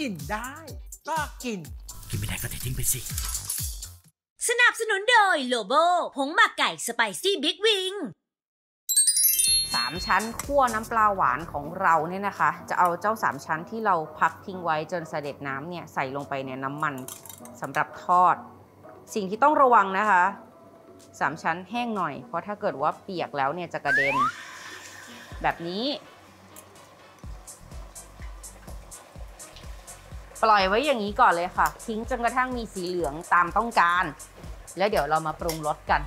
กินได้ ก็กิน กินไม่ได้ก็เททิ้งไปสิ สนับสนุนโดยโลโบผงหมักไก่สไปซี่บิ๊กวิงสามชั้นคั่วน้ำปลาหวานของเราเนี่ยนะคะ จะเอาเจ้าสามชั้นที่เราพักทิ้งไว้จนเสด็จน้ำเนี่ยใส่ลงไปในน้ำมันสำหรับทอด สิ่งที่ต้องระวังนะคะสามชั้นแห้งหน่อย เพราะถ้าเกิดว่าเปียกแล้วเนี่ยจะกระเด็น แบบนี้ ปล่อยไว้อย่างนี้ก่อนเลยค่ะ ทิ้งจนกระทั่งมีสีเหลืองตามต้องการ แล้วเดี๋ยวเรามาปรุงรสกัน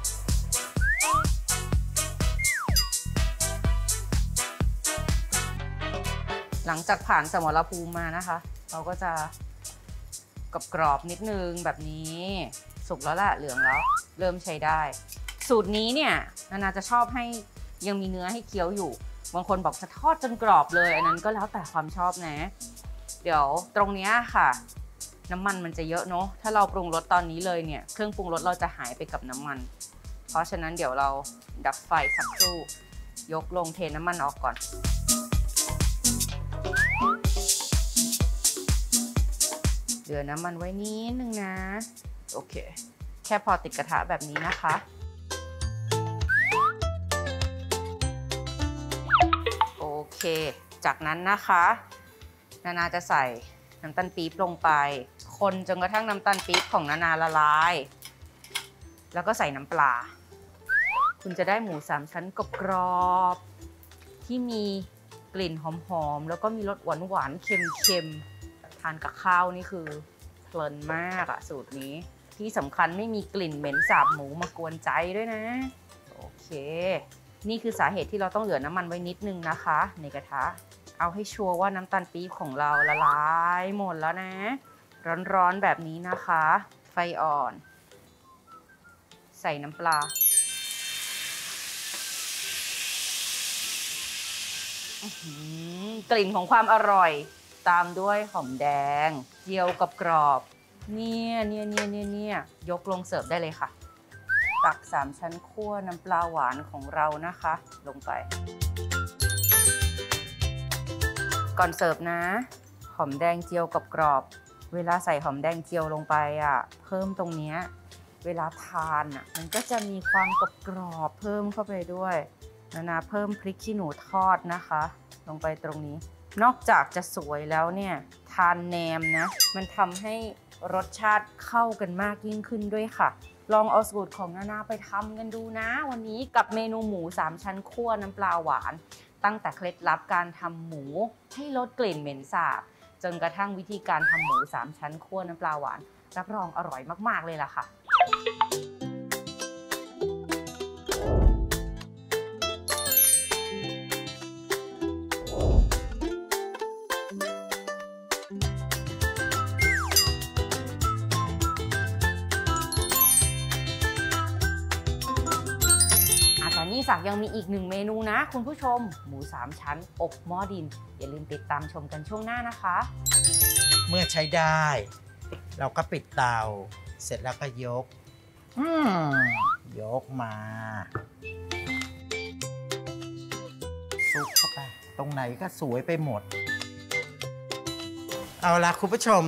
หลังจากผ่านสมรภูมิมานะคะ เราก็จะกรอบกรอบๆนิดนึงแบบนี้ สุกแล้วแหละเหลืองแล้ว เริ่มใช้ได้ สูตรนี้เนี่ยนานาจะชอบให้ยังมีเนื้อให้เคี้ยวอยู่ บางคนบอกจะทอดจนกรอบเลย อันนั้นก็แล้วแต่ความชอบนะ เดี๋ยวตรงเนี้ยค่ะ น้ำมันมันจะเยอะเนาะถ้าเราปรุงรสตอนนี้เลยเนี่ยเครื่องปรุงรสเราจะหายไปกับน้ำมัน เพราะฉะนั้นเดี๋ยวเราดับไฟสักครู่ยกลงเทน้ำมันออกก่อนเหลือน้ำมันไว้นิดนึงนะ โอเค แค่พอติดกระทะแบบนี้นะคะ โอเค จากนั้นนะคะ นานาจะใส่น้ำตาลปี๊บลงไป คนจนกระทั่งน้ำตาลปี๊บของนานาละลาย แล้วก็ใส่น้ำปลา คุณจะได้หมูสามชั้นกรอบๆที่มีกลิ่นหอมๆ แล้วก็มีรสหวานๆ เค็มๆ ทานกับข้าวนี่คือเพลินมากอะสูตรนี้ ที่สำคัญไม่มีกลิ่นเหม็นสาบหมูมากวนใจด้วยนะ โอเค นี่คือสาเหตุที่เราต้องเหลือน้ำมันไว้นิดนึงนะคะ ในกระทะ เอาให้ชัวร์ว่าน้ำตาลปี๊บของเราละลายหมดแล้วนะ ร้อนๆแบบนี้นะคะ ไฟอ่อน ใส่น้ำปลาอกลิ่นของความอร่อยตามด้วยหอมแดงเจียวกับกรอบเนี่ยเนี่ยเนี่ยเนี่ยเนี่ยยกลงเสิร์ฟได้เลยค่ะ ตักสามชั้นคั่วน้ำปลาหวานของเรานะคะ ลงไป ก่อนเสิร์ฟนะ หอมแดงเจียวกับกรอบๆเวลาใส่หอมแดงเจียวลงไปอะเพิ่มตรงเนี้ยเวลาทานอะมันก็จะมีความกรอบกรอบเพิ่มเข้าไปด้วยนานาเพิ่มพริกขี้หนูทอดนะคะ ลงไปตรงนี้ นอกจากจะสวยแล้วเนี่ยทานแหนมนะมันทำให้รสชาติเข้ากันมากยิ่งขึ้นด้วยค่ะ ลองเอาสูตรของนานาไปทำกันดูนะ วันนี้กับเมนูหมู 3 ชั้นคั่วน้ำปลาหวาน ตั้งแต่เคล็ดลับการทำหมูให้ลดกลิ่นเหม็นสาบ จนกระทั่งวิธีการทำหมู 3 ชั้นคั่วน้ำปลาหวาน รับรองอร่อยมาก ๆ เลยล่ะค่ะ ศักดิ์ยังมีอีกหนึ่งเมนูนะ คุณผู้ชม หมูสามชั้น อบหม้อดิน อย่าลืมติดตามชมกันช่วงหน้านะคะ เมื่อใช้ได้ เราก็ปิดเตา เสร็จแล้วก็ยกอืมยกมาซุกเข้าไป ตรงไหนก็สวยไปหมด เอาละคุณผู้ชม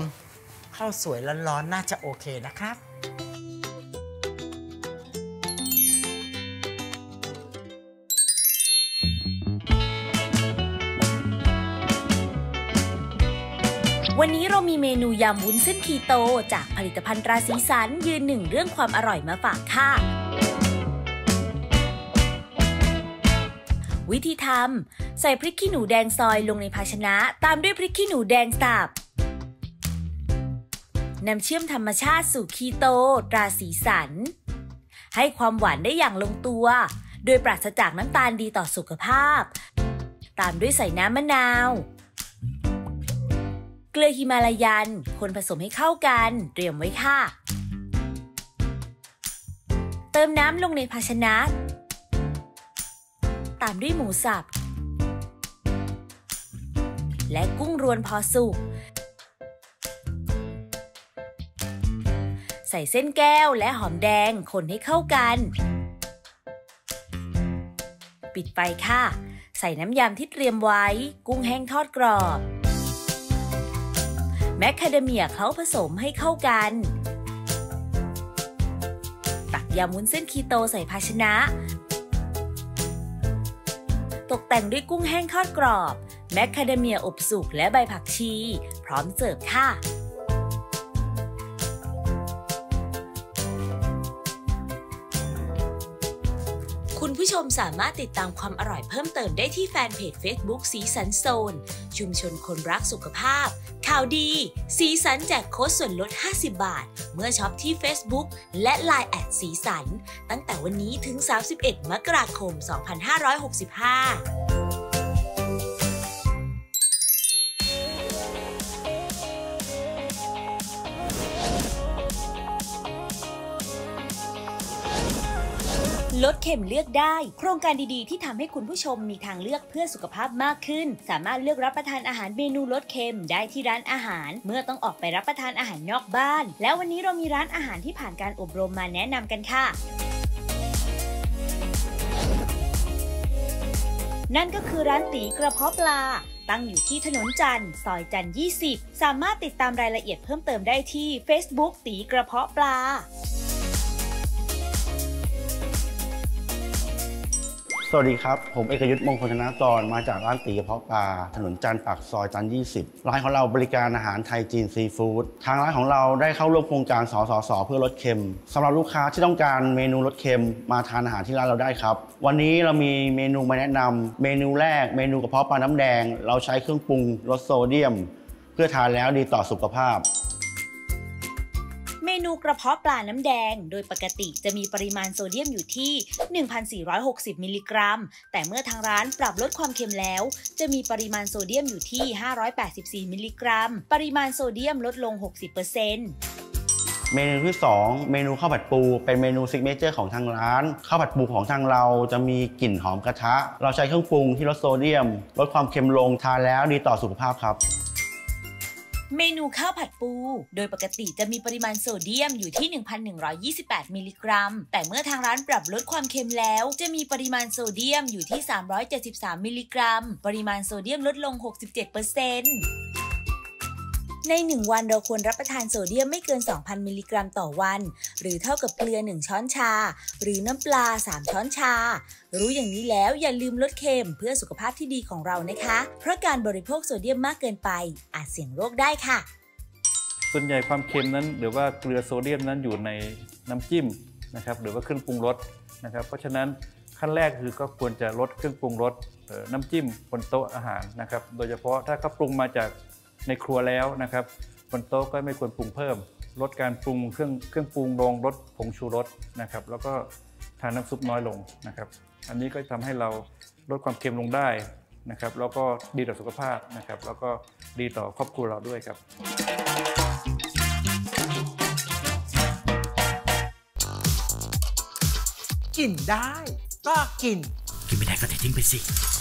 ข้าวสวยร้อนๆน่าจะโอเคนะครับ วันนี้เรามีเมนูยำวุ้นเส้นคีโต จากผลิตภัณฑ์ราสีสันยืนหนึ่งเรื่องความอร่อยมาฝากค่ะ วิธีทำใส่พริกขี้หนูแดงซอยลงในภาชนะ ตามด้วยพริกขี้หนูแดงสับนำเชื่อมธรรมชาติสู่คีโตตราสีสัน ให้ความหวานได้อย่างลงตัว โดยปราศจากน้ำตาลดีต่อสุขภาพ ตามด้วยใส่น้ำมะนาว เกลือฮิมาลายัน คนผสมให้เข้ากัน เตรียมไว้ค่ะ เติมน้ำลงในภาชนะ ตามด้วยหมูสับ และกุ้งรวนพอสุก ใส่เส้นแก้วและหอมแดงคนให้เข้ากัน ปิดไฟค่ะ ใส่น้ำยำที่เตรียมไว้ กุ้งแห้งทอดกรอบ คคาเดเมียเคล้าผสมให้เข้ากัน ตักยำวุ้นเส้นคีโตใส่ภาชนะ ตกแต่งด้วยกุ้งแห้งทอดกรอบ แมคคาเดเมียอบสุกและใบผักชี พร้อมเสิร์ฟค่ะคุณผู้ชมสามารถติดตามความอร่อยเพิ่มเติมได้ที่แฟนเพจ Facebook สีสันโซน ชุมชนคนรักสุขภาพาวดี สีสันแจกโค้ดส่วนลด 50 บาท เมื่อช็อปที่ Facebook และ Line แอดสีสัน ตั้งแต่วันนี้ถึง 31 มกราคม 2565 ลดเข็มเลือกได้ โครงการดีๆ ที่ทำให้คุณผู้ชมมีทางเลือกเพื่อสุขภาพมากขึ้น สามารถเลือกรับประทานอาหารเมนูลดเค็มได้ที่ร้านอาหาร เมื่อต้องออกไปรับประทานอาหารนอกบ้าน แล้ววันนี้เรามีร้านอาหารที่ผ่านการอบรมมาแนะนำกันค่ะนั่นก็คือร้านตีกระเพาะปลา ตั้งอยู่ที่ถนนจันทร์ซอยจันทร์ 20 สามารถติดตามรายละเอียดเพิ่มเติมได้ที่ Facebook ตีกระเพาะปลา วัสดีครับ ผมเอกยุทธ์มงคลธนาจรมาจากร้านตีกระเพาะปลาถนนจันทร์ปากซอยจันทร์20 ร้านของเราบริการอาหารไทยจีนซีฟู้ดทางร้านของเราได้เข้าร่วมโครงการสสสเพื่อลดเค็มสำหรับลูกค้าที่ต้องการเมนูลดเค็มมาทานอาหารที่ร้านเราได้ครับ วันนี้เรามีเมนูมาแนะนำเมนูแรกเมนูกระเพาะปลาน้ำแดง เราใช้เครื่องปรุงลดโซเดียม เพื่อทานแล้วดีต่อสุขภาพ เมนูกระเพาะปลาน้ำแดง โดยปกติจะมีปริมาณโซเดียมอยู่ที่ 1,460 มิลลิกรัม แต่เมื่อทางร้านปรับลดความเค็มแล้ว จะมีปริมาณโซเดียมอยู่ที่ 584 มิลลิกรัม ปริมาณโซเดียมลดลง 60%เมนูที่ 2 เมนูข้าวผัดปูเป็นเมนู signature ของทางร้านข้าวผัดปูของทางเราจะมีกลิ่นหอมกระทะ เราใช้เครื่องปรุงที่ลดโซเดียมลดความเค็มลงทานแล้วดีต่อสุขภาพครับ เมนูข้าวผัดปู โดยปกติจะมีปริมาณโซเดียมอยู่ที่ 1,128 มิลลิกรัม แต่เมื่อทางร้านปรับลดความเค็มแล้ว จะมีปริมาณโซเดียมอยู่ที่ 373 มิลลิกรัม ปริมาณโซเดียมลดลง 67% ใน 1 วันเราควรรับประทานโซเดียมไม่เกิน 2,000 มิลลิกรัมต่อวัน หรือเท่ากับเกลือ 1 ช้อนชา หรือน้ำปลา 3 ช้อนชา รู้อย่างนี้แล้วอย่าลืมลดเค็มเพื่อสุขภาพที่ดีของเรานะคะ เพราะการบริโภคโซเดียมมากเกินไป อาจเสี่ยงโรคได้ค่ะ ส่วนใหญ่ความเค็มนั้นหรือว่าเกลือโซเดียมนั้นอยู่ในน้ำจิ้มนะครับหรือว่าเครื่องปรุงรสนะครับ เพราะฉะนั้นขั้นแรกคือก็ควรจะลดเครื่องปรุงรสน้ำจิ้มบนโต๊ะอาหารนะครับ โดยเฉพาะถ้าเขาปรุงมาจาก ในครัวแล้วนะครับบนโต๊ะก็ไม่ควรปรุงเพิ่ม ลดการปรุงเครื่องเครื่องปรุงลงลดผงชูรสนะครับ แล้วก็ทานน้ำซุปน้อยลงนะครับ อันนี้ก็ทำให้เราลดความเค็มลงได้นะครับ แล้วก็ดีต่อสุขภาพนะครับ แล้วก็ดีต่อครอบครัวเราด้วยครับกินได้ก็กิน กินไม่ได้ก็เททิ้งไปสิ